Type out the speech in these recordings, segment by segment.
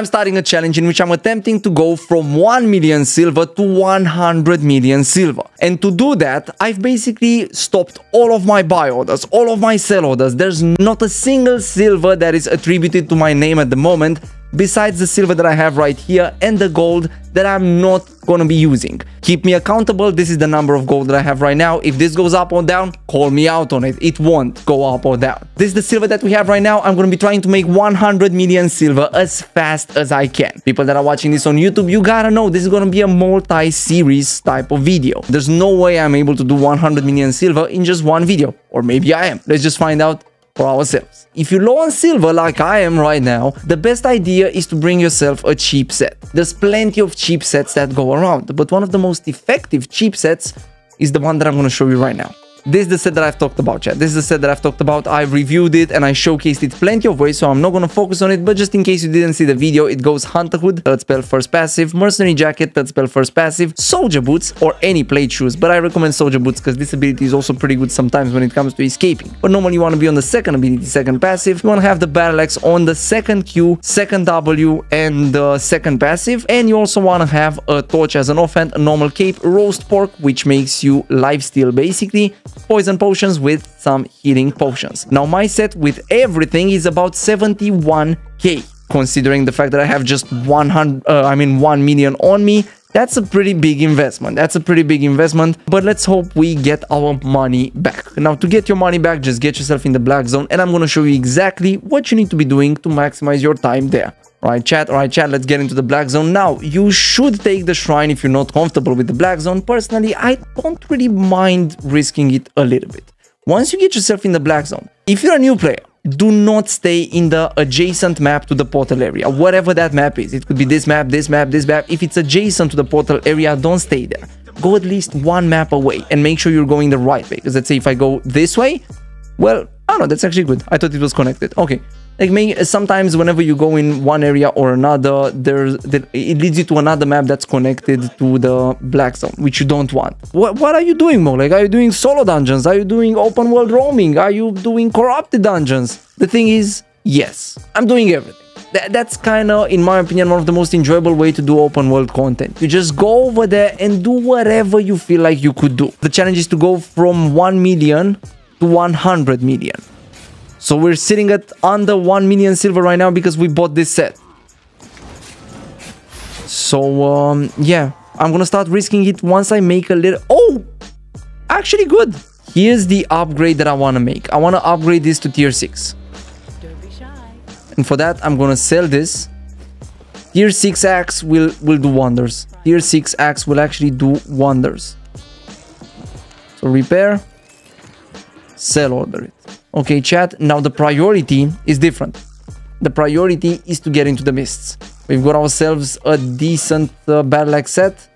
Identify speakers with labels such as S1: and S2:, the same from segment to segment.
S1: I'm starting a challenge in which I'm attempting to go from 1 million silver to 100 million silver. And to do that, I've basically stopped all of my buy orders, all of my sell orders. There's not a single silver that is attributed to my name at the moment besides the silver that I have right here and the gold that I'm not gonna be using. Keep me accountable, this is the number of gold that I have right now. If this goes up or down, call me out on it. It won't go up or down. This is the silver that we have right now. I'm gonna be trying to make 100 million silver as fast as I can. People that are watching this on YouTube, you gotta know this is gonna be a multi-series type of video. There's no way I'm able to do 100 million silver in just one video. Or maybe I am. Let's just find out for ourselves. If you're low on silver like I am right now, the best idea is to bring yourself a cheap set. There's plenty of cheap sets that go around, but one of the most effective cheap sets is the one that I'm going to show you right now. This is the set that I've talked about, chat. This is the set that I've talked about. I've reviewed it and I showcased it plenty of ways, so I'm not to focus on it. But just in case you didn't see the video, it goes Hunter Hood, third spell first passive, Mercenary Jacket, third spell first passive, Soldier Boots, or any plate shoes. But I recommend Soldier Boots because this ability is also pretty good sometimes when it comes to escaping. But normally you want to be on the second ability, second passive. You want to have the Battle Axe on the second Q, second W, and the second passive. And you also want to have a Torch as an offhand, a normal cape, Roast Pork, which makes you lifesteal basically, poison potions with some healing potions. Now my set with everything is about 71k. Considering the fact that I have just 100, uh, I mean 1 million on me, that's a pretty big investment. That's a pretty big investment, but let's hope we get our money back. Now, to get your money back, just get yourself in the black zone, and I'm going to show you exactly what you need to be doing to maximize your time there. Alright chat, alright chat, let's get into the black zone. Now, you should take the shrine if you're not comfortable with the black zone. Personally, I don't really mind risking it a little bit. Once you get yourself in the black zone, if you're a new player, do not stay in the adjacent map to the portal area, whatever that map is. It could be this map, this map, this map. If it's adjacent to the portal area, don't stay there. Go at least one map away and make sure you're going the right way. Because let's say if I go this way, well, oh no, that's actually good. I thought it was connected. Okay, like me sometimes whenever you go in one area or another there's it leads you to another map that's connected to the black zone which you don't want. What, what are you doing more like are you doing solo dungeons? Are you doing open world roaming? Are you doing corrupted dungeons? The thing is yes i'm doing everything. That's kind of in my opinion one of the most enjoyable way to do open world content. You just go over there and do whatever you feel like you could do. The challenge is to go from 1 million to 100 million so we're sitting at under 1 million silver right now because we bought this set. So, um, yeah. I'm gonna start risking it once I make a little... Oh! Actually good. Here's the upgrade that I want to make. I want to upgrade this to tier 6. And for that, I'm gonna sell this. Tier 6 axe will, will do wonders. Tier 6 axe will actually do wonders. So repair. Sell order it. Okay, chat, now the priority is different. The priority is to get into the mists. We've got ourselves a decent uh, battle axe set.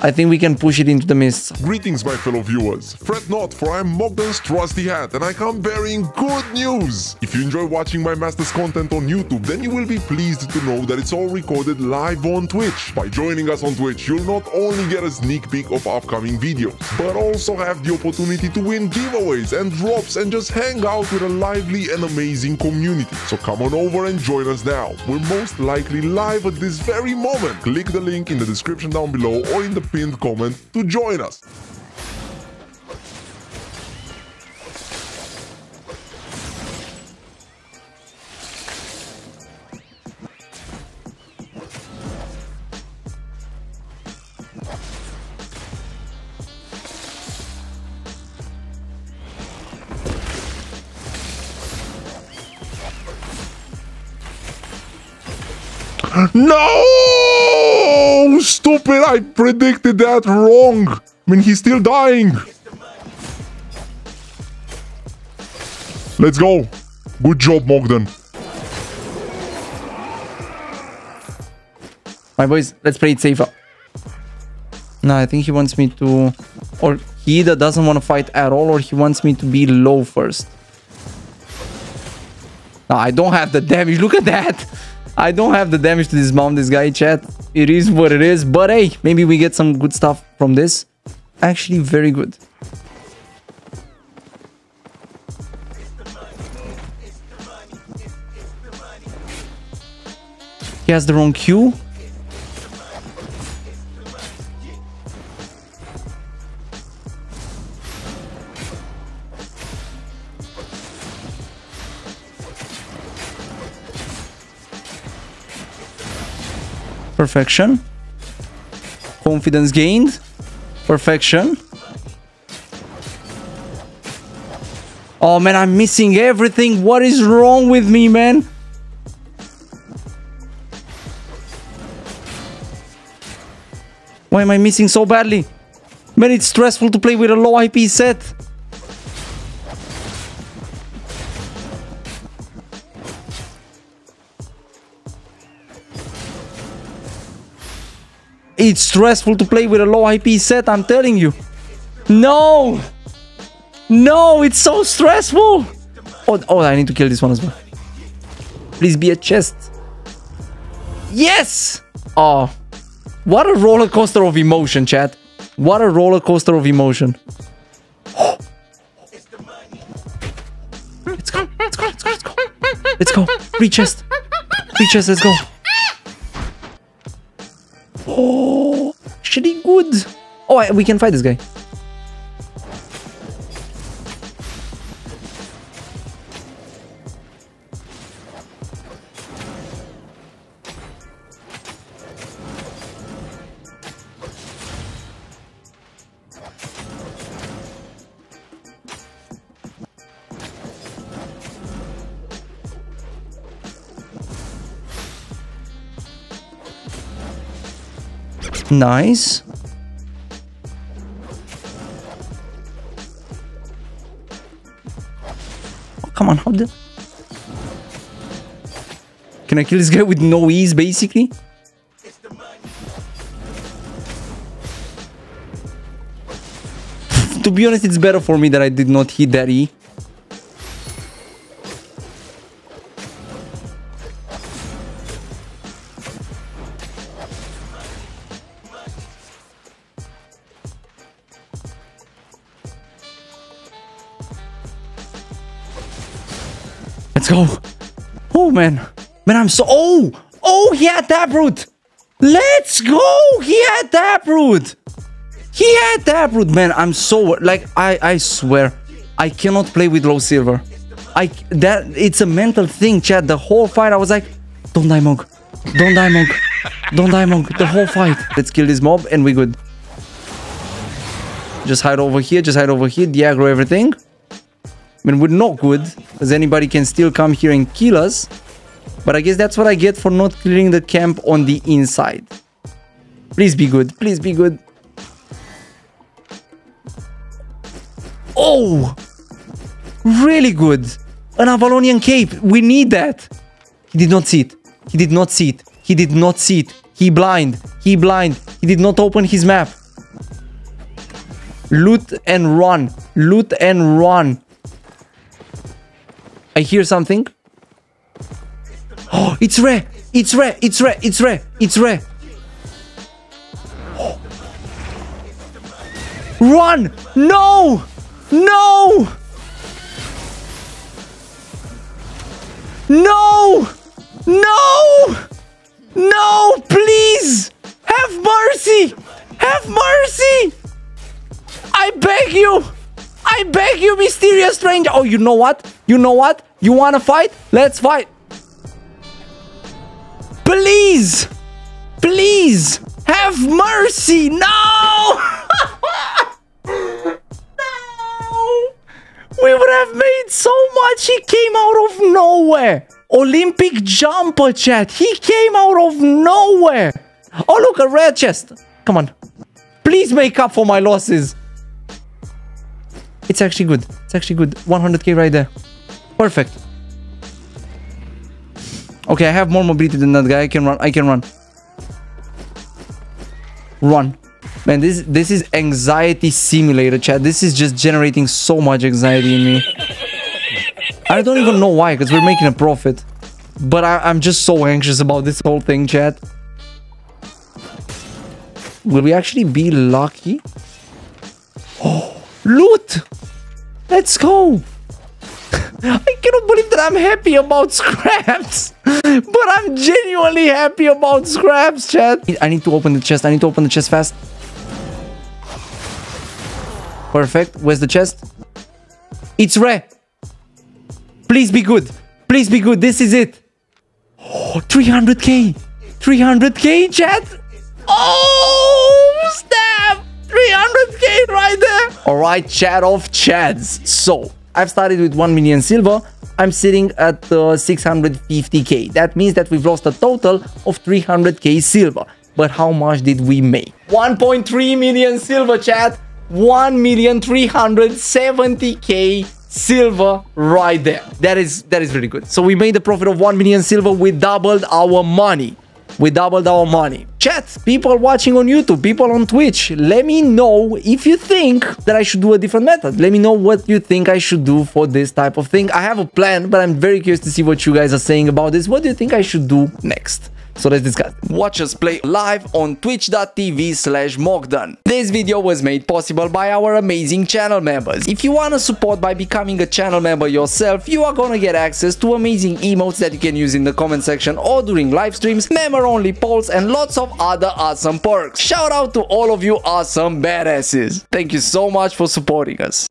S1: I think we can push it into the mist.
S2: Greetings, my fellow viewers. Fret not, for I am Mogdone's trusty hat, and I come bearing good news. If you enjoy watching my master's content on YouTube, then you will be pleased to know that it's all recorded live on Twitch. By joining us on Twitch, you'll not only get a sneak peek of upcoming videos, but also have the opportunity to win giveaways and drops and just hang out with a lively and amazing community. So come on over and join us now. We're most likely live at this very moment. Click the link in the description down below or in the pinned comment to join us. No! Stupid! I predicted that wrong! I mean, he's still dying! Let's go! Good job, Mogdone.
S1: My boys, let's play it safer. No, I think he wants me to... Or he either doesn't want to fight at all or he wants me to be low first. No, I don't have the damage. Look at that! I don't have the damage to dismount this guy, chat. It is what it is. But hey, maybe we get some good stuff from this. Actually, very good. He has the wrong Q. Perfection. Confidence gained. Perfection. Oh man, I'm missing everything. What is wrong with me, man? Why am I missing so badly? Man, it's stressful to play with a low IP set. It's stressful to play with a low IP set, I'm telling you. No! No, it's so stressful! Oh, oh, I need to kill this one as well. Please be a chest. Yes! Oh, what a roller coaster of emotion, chat. What a roller coaster of emotion. Let's go, let's go, let's go, let's go. Let's go. Free chest. Free chest, let's go. Oh, actually good. Oh, we can fight this guy. Nice. Oh, come on, how the... Can I kill this guy with no ease, basically? to be honest, it's better for me that I did not hit that E. man. Man, I'm so... Oh! Oh, he had Taproot! Let's go! He had Taproot! He had Taproot, man. I'm so... Like, I, I swear. I cannot play with low silver. I... That... It's a mental thing, chat. The whole fight, I was like... Don't die, Monk. Don't die, Monk. Don't die, Monk. The whole fight. Let's kill this mob and we good. Just hide over here. Just hide over here. Diagro everything. I mean, we're not good, as anybody can still come here and kill us. But I guess that's what I get for not clearing the camp on the inside. Please be good. Please be good. Oh! Really good. An Avalonian cape. We need that. He did not see it. He did not see it. He did not see it. He blind. He blind. He did not open his map. Loot and run. Loot and run. I hear something. Oh, it's rare. It's rare. It's rare. It's rare. It's rare. Oh. Run! No! No! No! No! No! Please! Have mercy! Have mercy! I beg you! I beg you, mysterious stranger! Oh, you know what? You know what? You wanna fight? Let's fight! Please! Please! Have mercy! No! no! We would have made so much! He came out of nowhere! Olympic jumper chat! He came out of nowhere! Oh look, a red chest! Come on. Please make up for my losses! It's actually good. It's actually good. 100k right there. Perfect. Okay, I have more mobility than that guy. I can run. I can run. Run. Man, this this is anxiety simulator, chat. This is just generating so much anxiety in me. I don't even know why, because we're making a profit. But I, I'm just so anxious about this whole thing, chat. Will we actually be lucky? Oh, loot! Let's go! I cannot believe that I'm happy about scraps. But I'm genuinely happy about scraps, chat. I need to open the chest. I need to open the chest fast. Perfect. Where's the chest? It's rare. Please be good. Please be good. This is it. Oh, 300k. 300k, chat. Oh, snap. 300k right there. All right, chat of chads. So, I've started with 1 million silver. I'm sitting at uh, 650k. That means that we've lost a total of 300k silver. But how much did we make? 1.3 million silver, chat. 1,370k silver right there. That is that is really good. So we made a profit of 1 million silver. We doubled our money. We doubled our money. Chat, people watching on YouTube, people on Twitch, let me know if you think that I should do a different method. Let me know what you think I should do for this type of thing. I have a plan, but I'm very curious to see what you guys are saying about this. What do you think I should do next? So let's discuss. Watch us play live on twitch.tv slash Mogdone. This video was made possible by our amazing channel members. If you want to support by becoming a channel member yourself, you are gonna get access to amazing emotes that you can use in the comment section or during live streams, member-only polls, and lots of other awesome perks. Shout out to all of you awesome badasses. Thank you so much for supporting us.